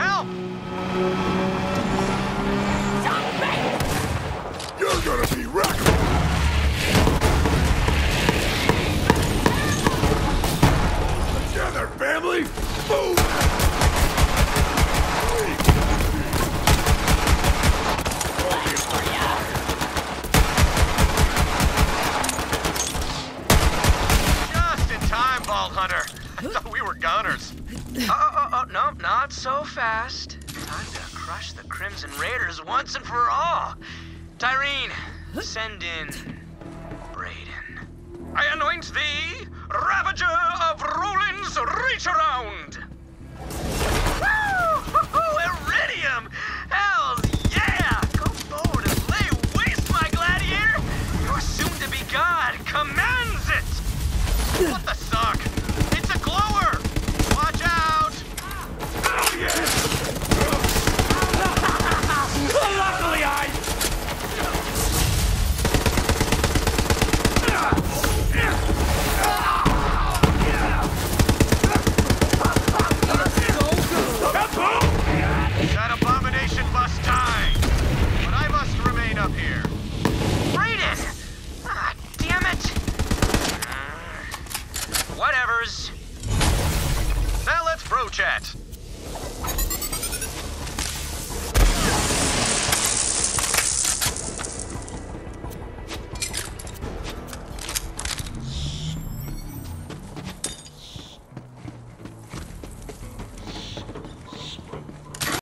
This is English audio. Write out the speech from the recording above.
Help! Zombie! You're gonna be wrecked! Together, family! thought we were goners. Oh, uh, oh, uh, oh, uh, no, not so fast. Time to crush the Crimson Raiders once and for all. Tyreen, send in Brayden. I anoint thee Ravager of Roland's Reach Around! Woo! Eridium! Hells yeah! Go forward and lay waste, my gladiator! Your soon-to-be god commands it! What the Whatevers. Now let's bro chat.